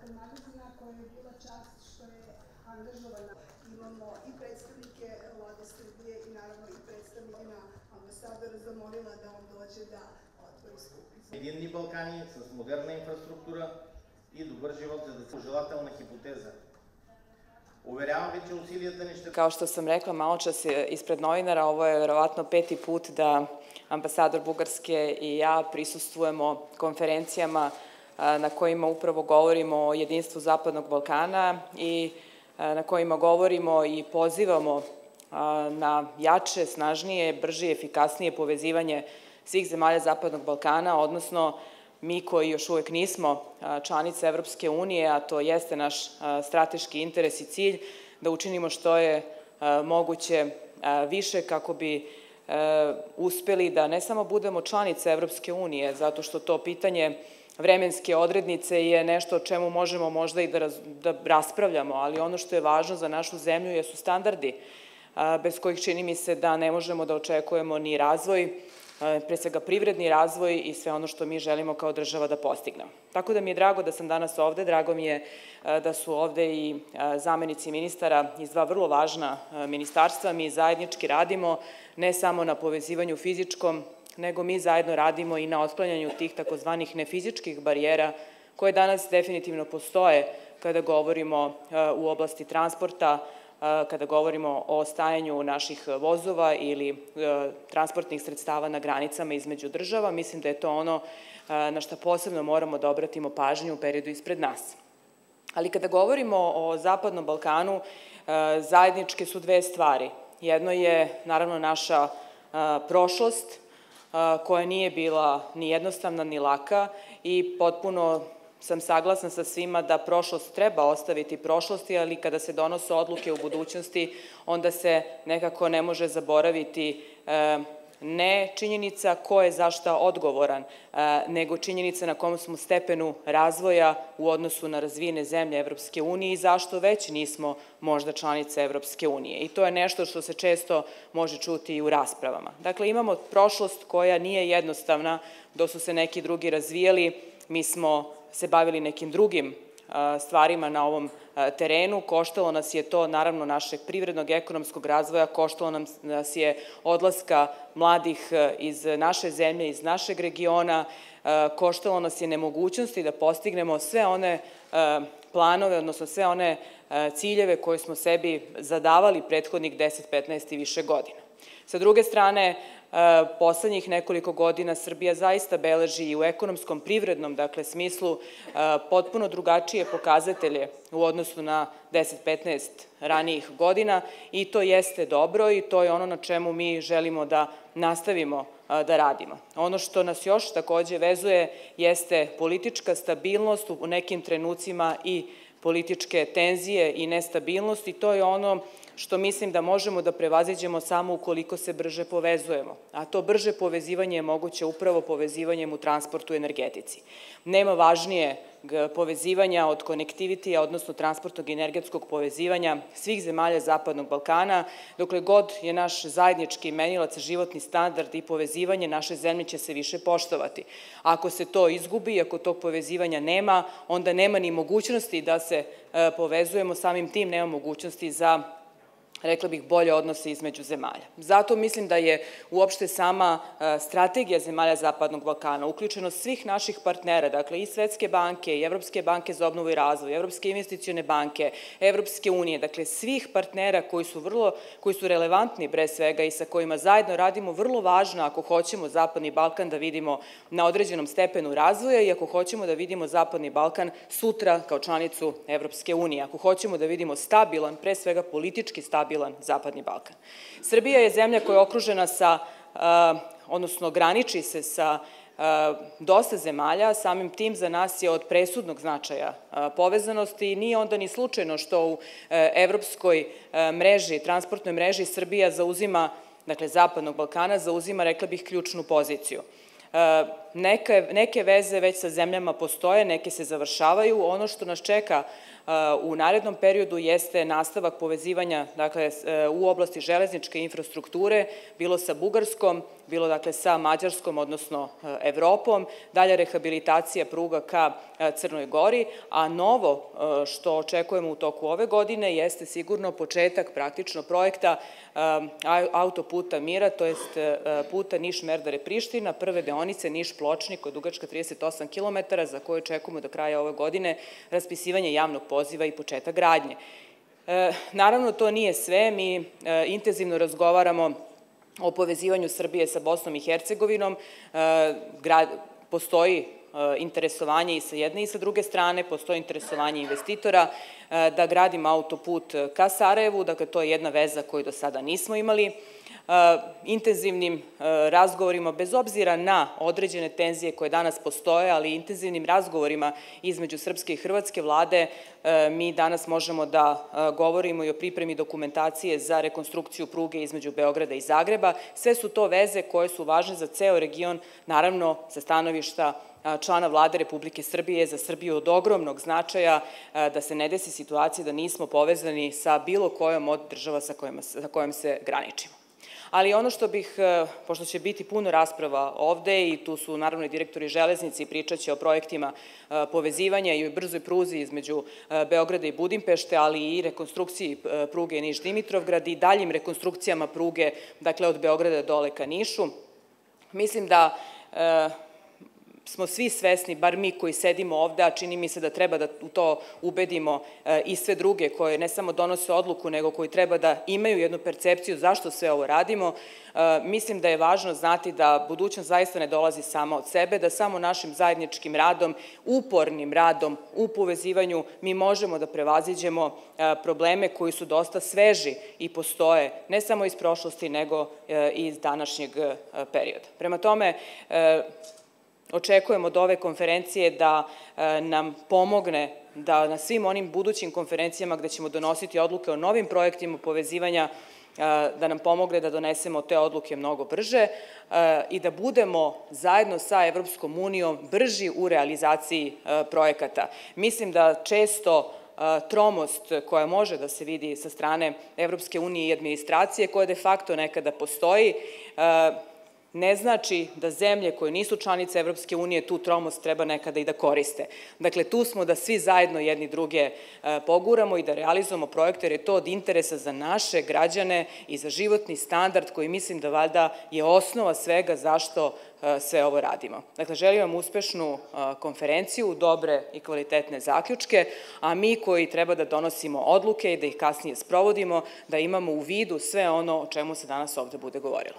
Balkan magazina koja je bila čast što je angažovana. Imamo i predstavnike vlade Srbije i naravno i predstavnike ambasadora zamolila da on dođe da otvori skup. Единни Балкани с модерна инфраструктура и добър живот, за да се желателна хипотеза. Уверявам ви, че усилията ни ще... Kao što sam rekla malo čas ispred novinara, ovo je verovatno peti put da ambasador Bugarske i ja prisustvujemo konferencijama na kojima upravo govorimo o jedinstvu Zapadnog Balkana i na kojima govorimo i pozivamo na jače, snažnije, brže i efikasnije povezivanje svih zemalja Zapadnog Balkana, odnosno mi koji još uvek nismo članice Evropske unije, a to jeste naš strateški interes i cilj, da učinimo što je moguće više kako bi uspeli da ne samo budemo članice Evropske unije, zato što to pitanje vremenske odrednice je nešto o čemu možemo možda i da, da raspravljamo, ali ono što je važno za našu zemlju jesu standardi, bez kojih čini mi se da ne možemo da očekujemo ni razvoj, pre svega privredni razvoj i sve ono što mi želimo kao država da postignemo. Tako da mi je drago da sam danas ovde, drago mi je da su ovde i zamenici ministara iz dva vrlo važna ministarstva. Mi zajednički radimo ne samo na povezivanju fizičkom, nego mi zajedno radimo i na otklanjanju tih takozvanih nefizičkih barijera koje danas definitivno postoje kada govorimo u oblasti transporta, kada govorimo o stajanju naših vozova ili e, transportnih sredstava na granicama između država. Mislim da je to ono na što posebno moramo da obratimo pažnju u periodu ispred nas. Ali kada govorimo o Zapadnom Balkanu, zajedničke su dve stvari. Jedno je, naravno, naša prošlost, koja nije bila ni jednostavna ni laka i potpuno sam saglasna sa svima da prošlost treba ostaviti prošlosti, ali kada se donose odluke u budućnosti, onda se nekako ne može zaboraviti e, ne činjenica ko je zašta odgovoran, e, nego činjenica na kom smo stepenu razvoja u odnosu na razvijene zemlje Evropske unije i zašto već nismo možda članice Evropske unije. I to je nešto što se često može čuti i u raspravama. Dakle, imamo prošlost koja nije jednostavna, dok su se neki drugi razvijali, mi smo se bavili nekim drugim stvarima na ovom terenu. Koštalo nas je to, naravno, našeg privrednog ekonomskog razvoja, koštalo nas je odlaska mladih iz naše zemlje, iz našeg regiona, koštalo nas je nemogućnosti da postignemo sve one planove, odnosno sve one ciljeve koje smo sebi zadavali prethodnih 10, 15 i više godina. Sa druge strane, poslednjih nekoliko godina Srbija zaista beleži i u ekonomskom, privrednom, dakle, smislu potpuno drugačije pokazatelje u odnosu na 10-15 ranijih godina i to jeste dobro i to je ono na čemu mi želimo da nastavimo da radimo. Ono što nas još takođe vezuje jeste politička stabilnost u nekim trenucima i političke tenzije i nestabilnost i to je ono što mislim da možemo da prevaziđemo samo ukoliko se brže povezujemo. A to brže povezivanje je moguće upravo povezivanjem u transportu i energetici. Nema važnije povezivanja od konektivitija, odnosno transportnog i energetskog povezivanja svih zemalja Zapadnog Balkana, dokle god je naš zajednički imenilac životni standard i povezivanje naše zemlje će se više poštovati. Ako se to izgubi, ako tog povezivanja nema, onda nema ni mogućnosti da se e, povezujemo, samim tim nema mogućnosti za rekla bih, bolje odnose između zemalja. Zato mislim da je uopšte sama e, strategija zemalja Zapadnog Balkana, uključeno svih naših partnera, dakle i Svetske banke, i Evropske banke za obnovu i razvoj, Evropske investicione banke, Evropske unije, dakle svih partnera koji su vrlo, koji su relevantni bre svega i sa kojima zajedno radimo, vrlo važno ako hoćemo Zapadni Balkan da vidimo na određenom stepenu razvoja i ako hoćemo da vidimo Zapadni Balkan sutra kao članicu Evropske unije, ako hoćemo da vidimo stabilan, pre svega politički stabilan stabilan Zapadni Balkan. Srbija je zemlja koja je okružena sa, odnosno graniči se sa dosta zemalja, samim tim za nas je od presudnog značaja povezanosti i nije onda ni slučajno što u evropskoj mreži, transportnoj mreži Srbija zauzima, dakle Zapadnog Balkana, zauzima, rekla bih, ključnu poziciju. Neke, neke veze već sa zemljama postoje, neke se završavaju. Ono što nas čeka u narednom periodu jeste nastavak povezivanja dakle, u oblasti železničke infrastrukture, bilo sa Bugarskom, bilo dakle sa Mađarskom, odnosno Evropom, dalja rehabilitacija pruga ka Crnoj Gori, a novo što očekujemo u toku ove godine jeste sigurno početak praktično projekta autoputa Mira, to jest puta Niš-Merdare-Priština, prve deonice Niš-Pločnik koja je dugačka 38 km, za koju očekujemo do kraja ove godine raspisivanje javnog poziva i početak gradnje. Naravno, to nije sve, mi intenzivno razgovaramo o povezivanju Srbije sa Bosnom i Hercegovinom, postoji interesovanje i sa jedne i sa druge strane, postoji interesovanje investitora da gradimo autoput ka Sarajevu, dakle to je jedna veza koju do sada nismo imali, intenzivnim razgovorima, bez obzira na određene tenzije koje danas postoje, ali intenzivnim razgovorima između Srpske i Hrvatske vlade, mi danas možemo da govorimo i o pripremi dokumentacije za rekonstrukciju pruge između Beograda i Zagreba. Sve su to veze koje su važne za ceo region, naravno sa stanovišta člana vlade Republike Srbije za Srbiju od ogromnog značaja da se ne desi situacija da nismo povezani sa bilo kojom od država sa kojom se graničimo. Ali ono što bih, pošto će biti puno rasprava ovde i tu su naravno i direktori železnici i pričat će o projektima povezivanja i brzoj pruzi između Beograda i Budimpešte, ali i rekonstrukciji pruge Niš-Dimitrovgrad i daljim rekonstrukcijama pruge, dakle od Beograda dole ka Nišu. Mislim da smo svi svesni, bar mi koji sedimo ovde, a čini mi se da treba da u to ubedimo i sve druge koje ne samo donose odluku, nego koji treba da imaju jednu percepciju zašto sve ovo radimo, mislim da je važno znati da budućnost zaista ne dolazi sama od sebe, da samo našim zajedničkim radom, upornim radom u povezivanju mi možemo da prevaziđemo probleme koji su dosta sveži i postoje, ne samo iz prošlosti, nego i iz današnjeg perioda. Prema tome, očekujemo od ove konferencije da nam pomogne da na svim onim budućim konferencijama gde ćemo donositi odluke o novim projektima povezivanja da nam pomogne da donesemo te odluke mnogo brže i da budemo zajedno sa Evropskom unijom brži u realizaciji projekata. Mislim da često tromost koja može da se vidi sa strane Evropske unije i administracije, koja de facto nekada postoji, ne znači da zemlje koje nisu članice Evropske unije tu tromost treba nekada i da koriste. Dakle, tu smo da svi zajedno jedni druge poguramo i da realizujemo projekte, jer je to od interesa za naše građane i za životni standard koji mislim da valjda je osnova svega zašto sve ovo radimo. Dakle, želim vam uspešnu konferenciju, dobre i kvalitetne zaključke, a mi koji treba da donosimo odluke i da ih kasnije sprovodimo, da imamo u vidu sve ono o čemu se danas ovde bude govorilo.